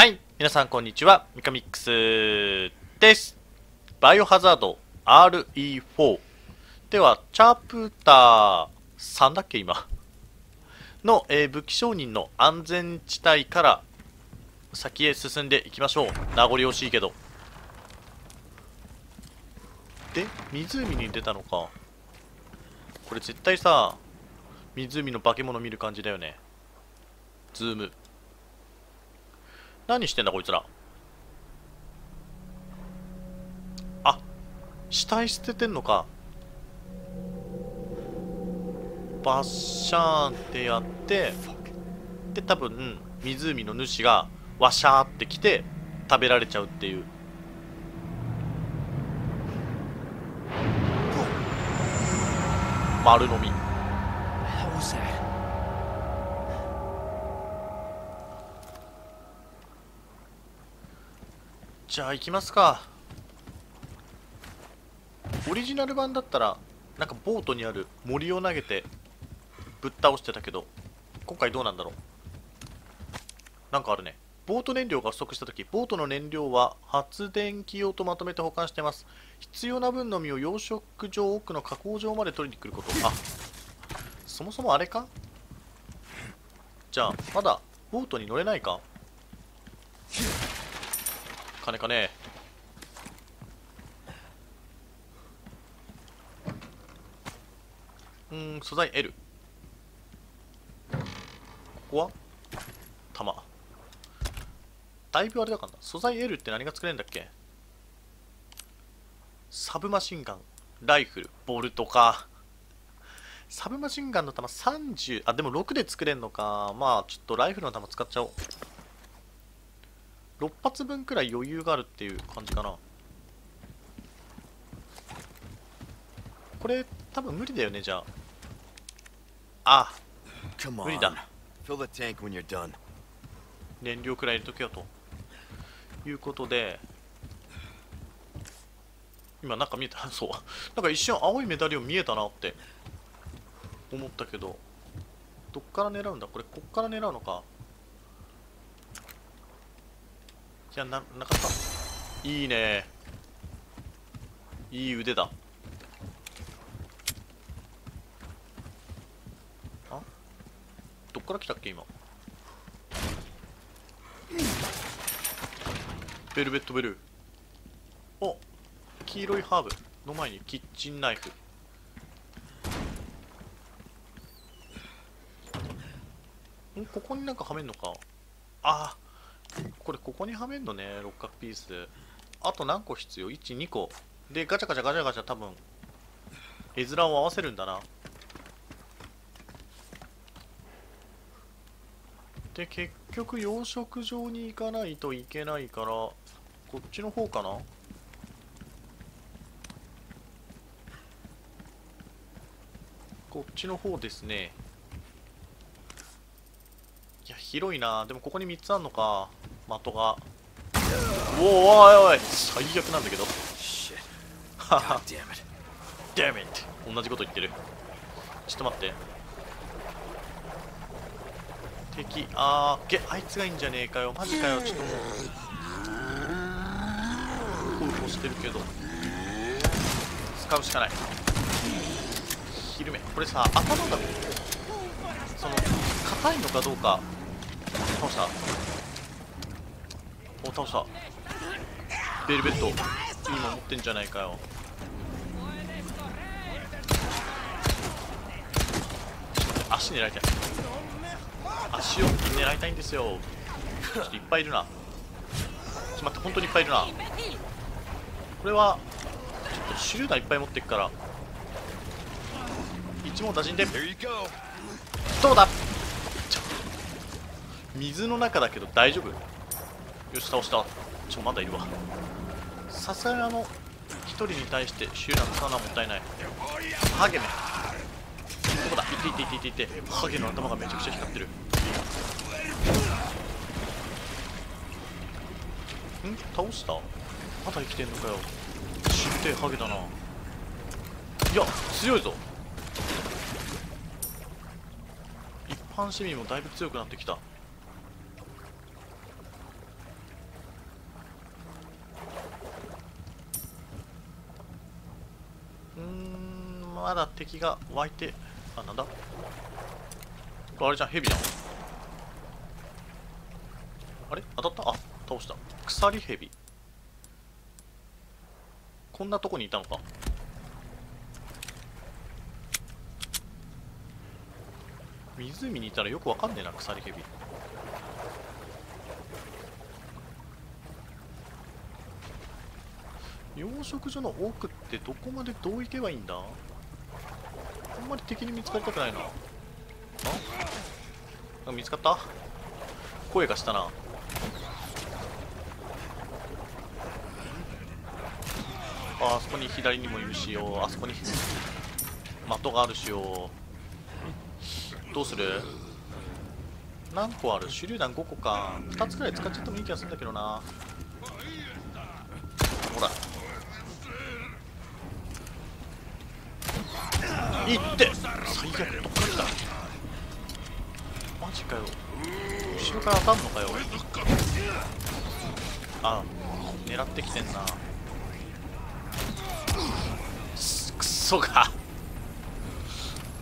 はい、皆さんこんにちは、ミカミックスです。バイオハザード RE4 では、チャープター3だっけ今？の、えー武器商人の安全地帯から先へ進んでいきましょう。名残惜しいけど。で、湖に出たのか。これ絶対さ、湖の化け物見る感じだよね。ズーム。何してんだこいつら。あ死体捨ててんのか。バッシャーンってやってで多分湖の主がワシャーって来て食べられちゃうっていう。丸飲み。じゃあ行きますか。オリジナル版だったらなんかボートにある森を投げてぶっ倒してたけど今回どうなんだろう。なんかあるね。ボート燃料が不足した時ボートの燃料は発電機用とまとめて保管してます。必要な分のみを養殖場奥の加工場まで取りに来ること。あそもそもあれか？じゃあまだボートに乗れないか？金かね。うん素材 L ここは？弾だいぶあれだからな。素材 L って何が作れるんだっけ？サブマシンガン。ライフル。ボルトか。サブマシンガンの弾30あでも6で作れんのか。まあちょっとライフルの弾使っちゃおう。6発分くらい余裕があるっていう感じかな。これ多分無理だよねじゃあ。あ.無理だ.燃料くらい入れとけよということで。今なんか見えた？そう。なんか一瞬青いメダリオン見えたなって思ったけど。どっから狙うんだ？これこっから狙うのかいやななかった？いいね。いい腕だ。あ？どっから来たっけ今？ベルベットベルお黄色いハーブの前にキッチンナイフ。んここになんかはめんのか。あこれここにはめんのね六角ピースあと何個必要 ?12 個。でガチャガチャガチャガチャ多分絵面を合わせるんだな。で結局養殖場に行かないといけないからこっちの方かな？こっちの方ですね。いや広いなでもここに3つあんのか的がおおおいおい最悪なんだけどはは Damn it. 同じこと言ってるちょっと待って敵あーげあいつがいいんじゃねえかよマジかよちょっともうフーフーしてるけど使うしかない昼目これさ頭がその硬いのかどうか倒した。お倒した。ベルベットいいの持ってんじゃないかよ。足狙いたい。足を狙いたいんですよ。ちょっといっぱいいるな。ちょっと待って本当にいっぱいいるな。これはちょっと手榴弾いっぱい持ってくから。一網打尽で.どうだ？水の中だけど大丈夫？よし倒した。ちょまだいるわ。さすがにあの一人に対して手榴弾使うのはもったいない。ハゲね。どこだ。いていていていていて。ハゲの頭がめちゃくちゃ光ってる。ん？倒した？まだ生きてんのかよ。死んでハゲだな。いや強いぞ。一般市民もだいぶ強くなってきた。まだ敵が湧いてあなんだ？これあれじゃんヘビじゃんあれ？当たった？あ倒した。鎖ヘビこんなとこにいたのか？湖にいたらよくわかんねえな鎖ヘビ養殖所の奥ってどこまでどう行けばいいんだ？まり敵に見つかりたくないな。あ？見つかった？声がしたな。ああそこに左にもいるしよあそこに的があるしよどうする？何個ある？手榴弾5個か。2つくらい使っちゃってもいい気がするんだけどな。ほら。いって。最悪どっか来たマジかよ。後ろから当たんのかよ。あ狙ってきてんな。くそが。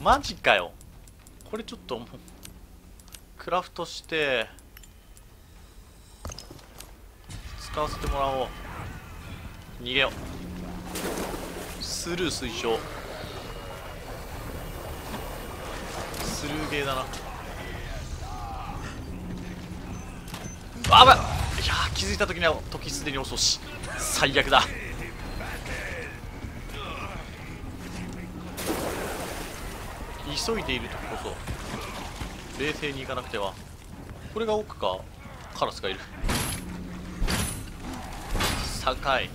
マジかよ。これちょっともうクラフトして使わせてもらおう。逃げよう。スルー推奨。スルーゲーだな。あばい。いや気づいた時には時すでに遅し最悪だ。急いでいる時こそ冷静に行かなくては。これが奥かカラスがいる。高い。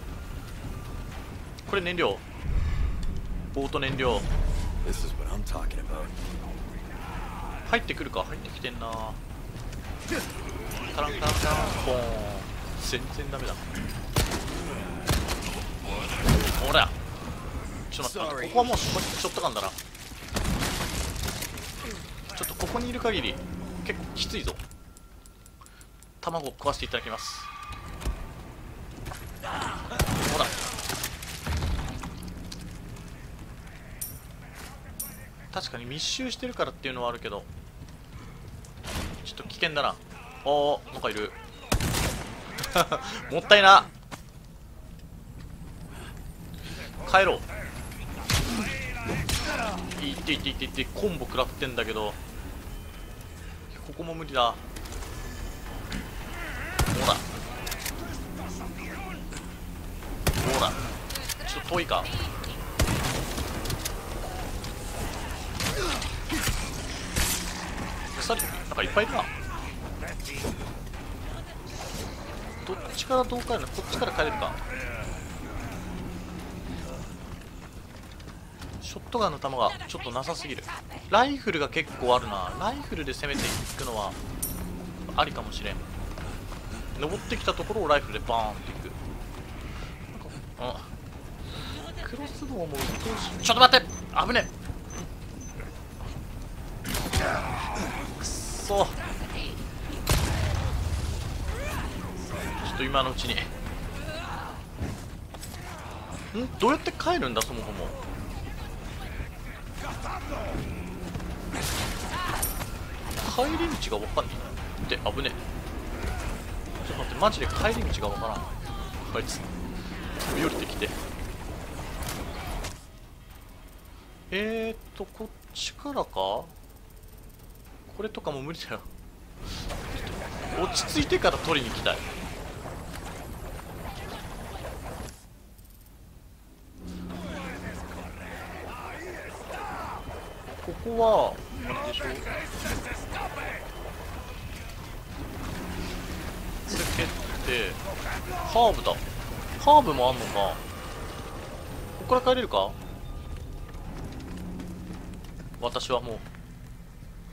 これ燃料。ボート燃料入ってくるか。入ってきてんな。タランタランタラン。ボーン。全然ダメだ。ほら。ちょっと待って。ここはもうショットガンだな。ちょっとここにいる限り結構きついぞ。卵を食わせていただきます。ほら。確かに密集してるからっていうのはあるけど険だな。おなんかいる。もったいな。帰ろう。いっていっていっていってコンボ食らってんだけど。ここも無理だ。ほらほらちょっと遠いか。鎖なんかいっぱいいるなどっちからどう帰るのこっちから帰れるか。ショットガンの弾がちょっとなさすぎる。ライフルが結構あるな。ライフルで攻めていくのはありかもしれん。登ってきたところをライフルでバーンっていく。なんかうん。クロスボウもうっとうしい。ちょっと待って。危ねえ。くっそ。ょっと今のうちに。ん？どうやって帰るんだ？そもそも。帰り道が分かんない。って危ねえ。ちょっと待ってマジで帰り道が分からん。あいつ。飛び降りてきて。えーっとこっちからか？これとかも無理だよ。落ち着いてから取りに行きたい。ここはあれでしょこれ蹴ってハーブだ。ハーブもあんのか。ここから帰れるか？私はもう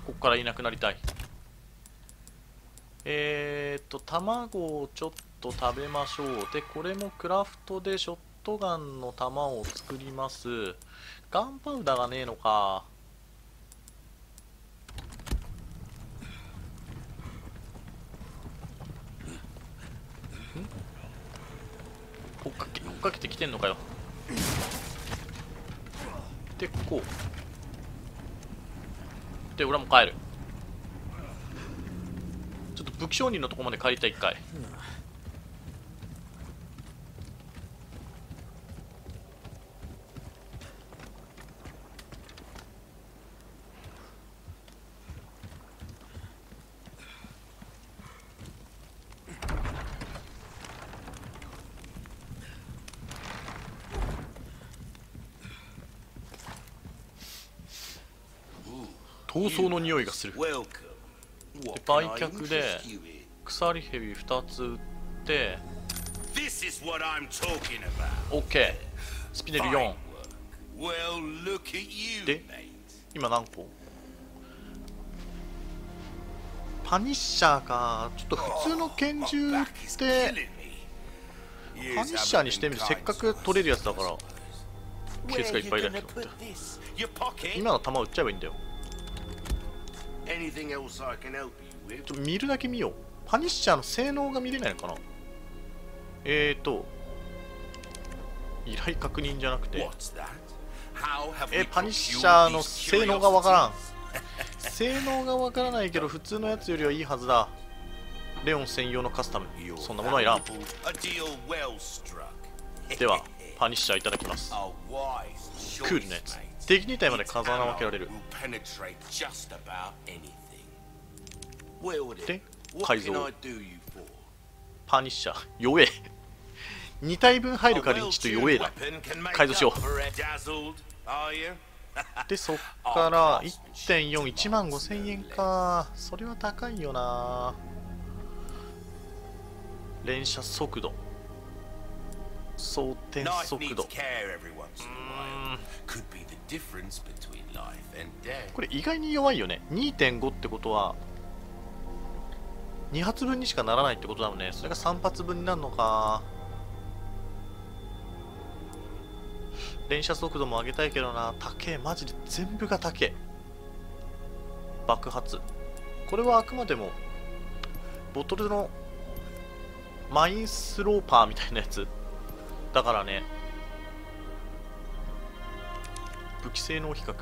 ここからいなくなりたい。えーっと卵をちょっと食べましょう。でこれもクラフトでショットガンの弾を作ります。ガンパウダーがねえのか。っかけてきてんのかよ。でこう。で俺も帰る。ちょっと武器商人のとこまで帰りたい一回。闘争の匂いがする。売却で鎖蛇2つ売ってオッケースピネル4で今何個？パニッシャーか。ちょっと普通の拳銃ってパニッシャーにしてみる。せっかく取れるやつだからケースがいっぱいだけ今の弾撃っちゃえばいいんだよ。Anything else I can help you with? ちょっと見るだけ見よう。パニッシャーの性能が見れないのかな？えーと依頼確認じゃなくて。えパニッシャーの性能がわからん? 性能がわからないけど普通のやつよりはいいはずだ。レオン専用のカスタム。そんなものはいらん. ではパニッシャーいただきます。クールなやつ.敵二体まで風穴を開けられる。で、改造。パニッシャー、弱え。2体分入る限りちょっと弱えだ。改造しよう。で、そっから1.41万5000円か。それは高いよな。連射速度。装填速度.これ意外に弱いよね。2.5ってことは2発分にしかならないってことだもんね。それが3発分になるのか。連射速度も上げたいけどな。高え。マジで全部が高え。爆発。これはあくまでもボトルのマインスローパーみたいなやつだからね。武器性能比較。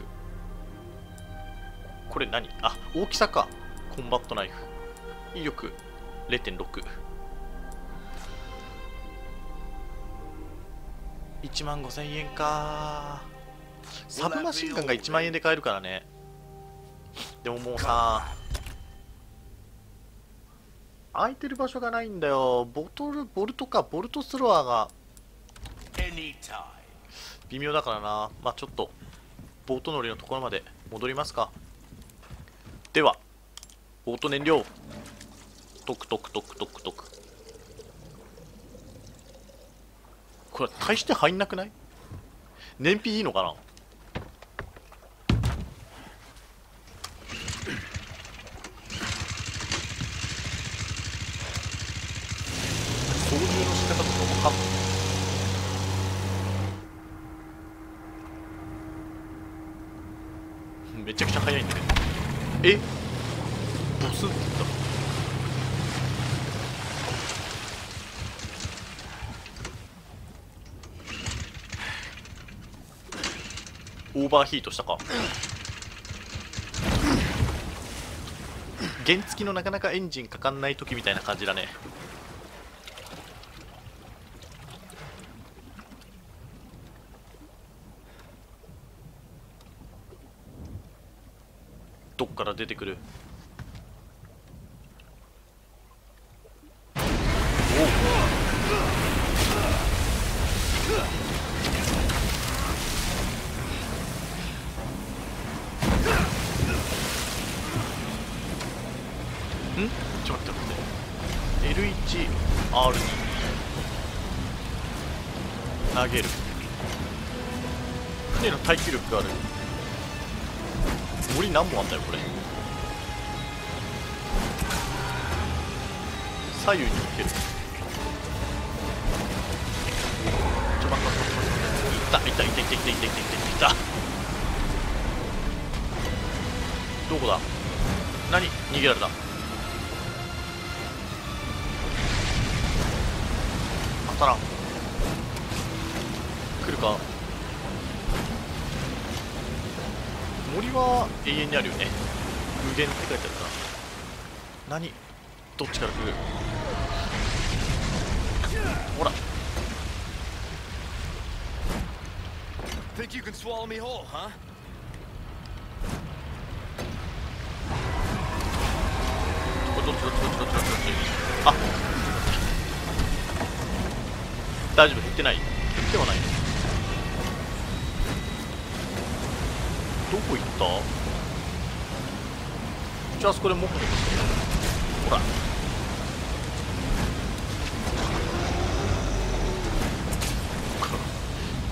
これ何？あ大きさか。コンバットナイフ。威力0.6 1万5000円か。サブマシンガンが1万円で買えるからね。でももうさ空いてる場所がないんだよ。ボトルボルトか。ボルトスロワーが。微妙だからな。まあちょっとボート乗りのところまで戻りますか。ではボート燃料。トクトクトクトクトク。これ大して入んなくない？燃費いいのかな操縦の仕方とかわかんないめちゃくちゃ速いんだけどえボスって言った。オーバーヒートしたか。原付きのなかなかエンジンかかんない時みたいな感じだね。どっから出てくるおんちょっと待って。待って L1R2 投げる。船の耐久力がある。森何本あんだよこれ。左右に向ける。ったいったいったいったいったいったいったいった。どこだ？何？逃げられた。当たらん。来るか？森は永遠にあるよね。無限って書いてあるな何？どっちから来る？ほら。Think you can swallow me whole, huh? これどっちどっちどっちどっちどっちどっちあ。大丈夫？減ってない？減ってはない。どこ行った？じゃあそこでモコモコしてほら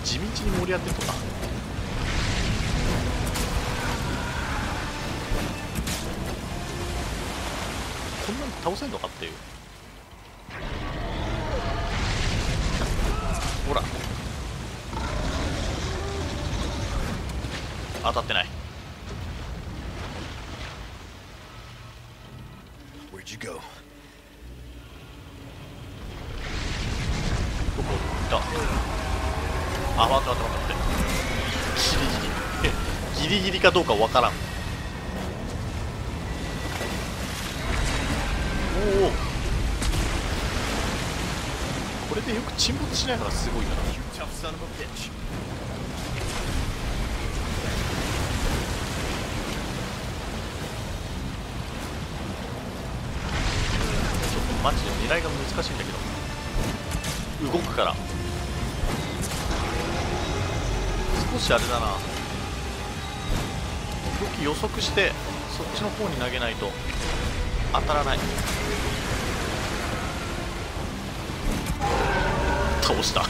地道に盛り上がってるとか。こんなの倒せんのかっていう。ほら。当たってない。Where'd you go? どこ行った？あ待って待ってギリギリかどうかわからん。おおこれでよく沈没しないのがすごいな。ちょっとマジで狙いが難しいんだけど。動くから。少しあれだな。動き予測してそっちの方に投げないと当たらない。倒した。あ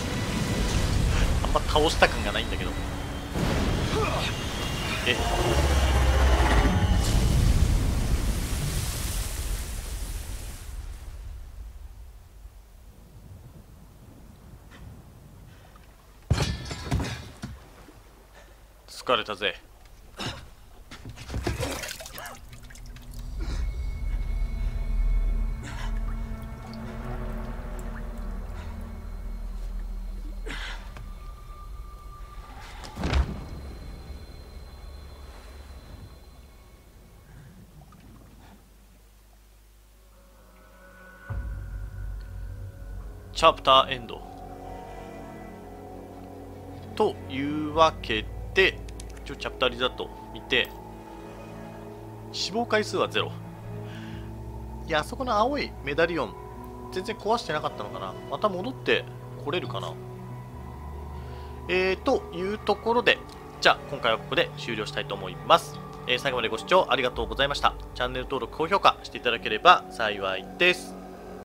んま倒した感がないんだけど。え？疲れたぜ。チャプターエンド。というわけで一応チャプターリザルト見て死亡回数はゼロ。いやあそこの青いメダリオン全然壊してなかったのかな。また戻ってこれるかな。えー、というところでじゃあ今回はここで終了したいと思います、えー最後までご視聴ありがとうございました。チャンネル登録高評価していただければ幸いです。